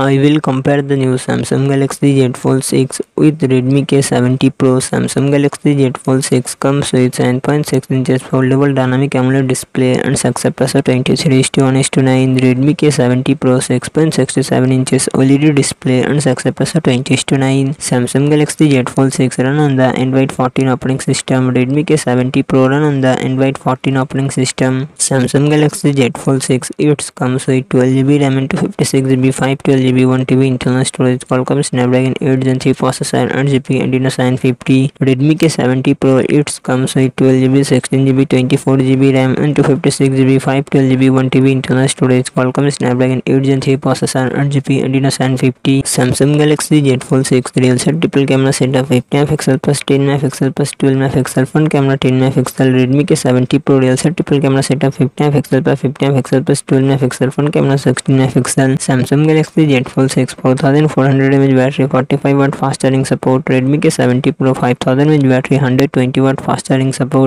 I will compare the new Samsung Galaxy Z Fold 6 with Redmi K70 Pro. Samsung Galaxy Z Fold 6 comes with 7.6 inches foldable dynamic AMOLED display and success ratio 23 to 1 to 9. Redmi K70 Pro 6.67 inches OLED display and success ratio 20 to 9. Samsung Galaxy Z Fold 6 run on the Android 14 operating system. Redmi K70 Pro run on the Android 14 operating system. Samsung Galaxy Z Fold 6 it comes with 12GB RAM and 256GB 512 GB 1 TB internal storage Qualcomm Snapdragon 8 Gen 3 processor and GP Adreno 950 Redmi K70 Pro it comes with 12 GB 16 GB 24 GB RAM and 256 GB 512 GB 1 TB internal storage Qualcomm Snapdragon 8 Gen 3 processor and GP Adreno 950 Samsung Galaxy Z Fold 6 real set triple camera setup 50 megapixel plus 10 megapixel plus 12 megapixel front camera 10 megapixel Redmi K70 Pro real set triple camera setup 50 megapixel plus 50 megapixel plus 12 megapixel front camera 16 megapixel Samsung Galaxy Z Z Fold 6 4400 mAh battery 45 watt fast charging support Redmi K70 Pro 5000 mAh battery 120 watt fast charging support